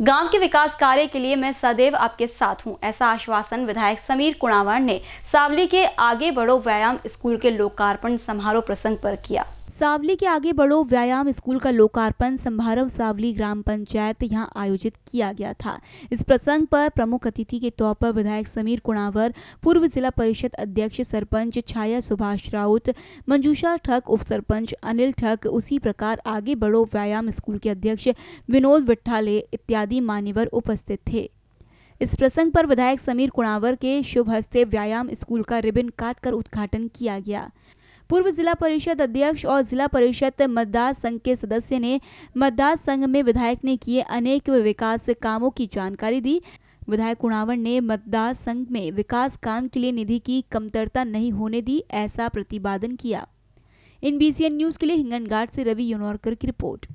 गाँव के विकास कार्य के लिए मैं सदैव आपके साथ हूँ, ऐसा आश्वासन विधायक समीर कुणावर ने सावली के आगे बढ़ो व्यायाम स्कूल के लोकार्पण समारोह प्रसंग पर किया। सावली के आगे बढ़ो, व्यायाम स्कूल का लोकार्पण समारोह सावली ग्राम पंचायत यहाँ आयोजित किया गया था। इस प्रसंग पर प्रमुख अतिथि के तौर पर विधायक समीर कुणावर, पूर्व जिला परिषद अध्यक्ष सरपंच छाया सुभाष राउत, मंजूषा ठक, उप सरपंच अनिल ठक, उसी प्रकार आगे बढ़ो, व्यायाम स्कूल के अध्यक्ष विनोद विट्ठाले इत्यादि मान्यवर उपस्थित थे। इस प्रसंग पर विधायक समीर कुणावर के शुभ हस्ते व्यायाम स्कूल का रिबन काटकर उद्घाटन किया गया। पूर्व जिला परिषद अध्यक्ष और जिला परिषद मतदार संघ के सदस्य ने मतदार संघ में विधायक ने किए अनेक विकास कामों की जानकारी दी। विधायक कुणावर ने मतदार संघ में विकास काम के लिए निधि की कमतरता नहीं होने दी, ऐसा प्रतिपादन किया। इन बीसीएन न्यूज़ के लिए हिंगनघाट से रवि यूनौरकर की रिपोर्ट।